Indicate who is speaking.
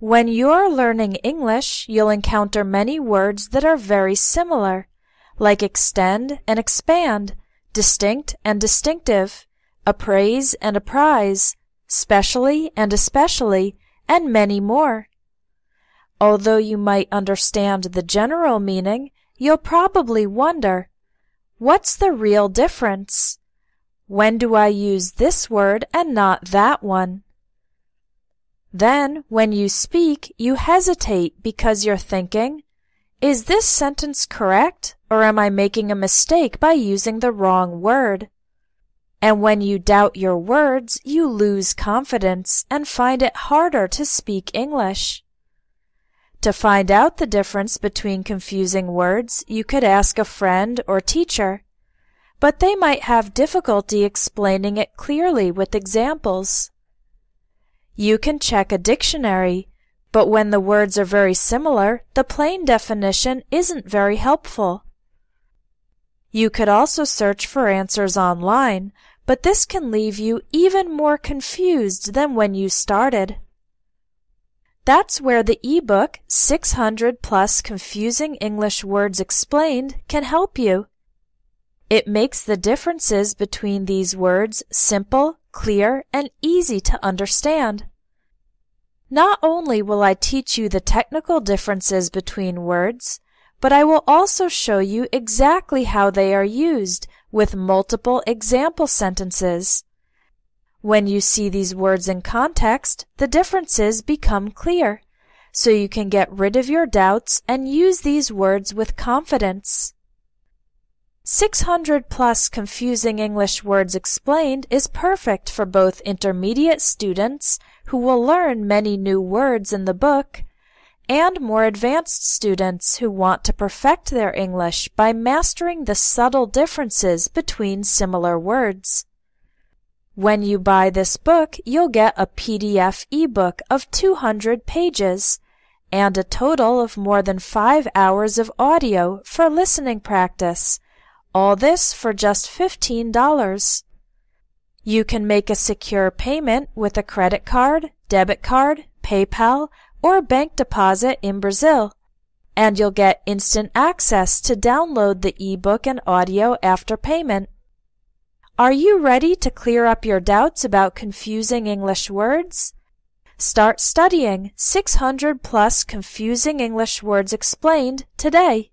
Speaker 1: When you're learning English, you'll encounter many words that are very similar, like extend and expand, distinct and distinctive, appraise and apprise, specially and especially, and many more. Although you might understand the general meaning, you'll probably wonder, what's the real difference? When do I use this word and not that one? Then, when you speak, you hesitate because you're thinking, is this sentence correct or am I making a mistake by using the wrong word? And when you doubt your words, you lose confidence and find it harder to speak English. To find out the difference between confusing words, you could ask a friend or teacher, but they might have difficulty explaining it clearly with examples. You can check a dictionary, but when the words are very similar, the plain definition isn't very helpful. You could also search for answers online, but this can leave you even more confused than when you started. That's where the ebook 600 plus confusing English words explained can help you. It makes the differences between these words simple, clear, and easy to understand. Not only will I teach you the technical differences between words, but I will also show you exactly how they are used with multiple example sentences. When you see these words in context, the differences become clear, so you can get rid of your doubts and use these words with confidence. 600 plus confusing English words explained is perfect for both intermediate students who will learn many new words in the book and more advanced students who want to perfect their English by mastering the subtle differences between similar words. When you buy this book, you'll get a PDF ebook of 200 pages and a total of more than five hours of audio for listening practice. All this for just $15. You can make a secure payment with a credit card, debit card, PayPal, or bank deposit in Brazil, and you'll get instant access to download the ebook and audio after payment. Are you ready to clear up your doubts about confusing English words? Start studying 600 plus confusing English words explained today.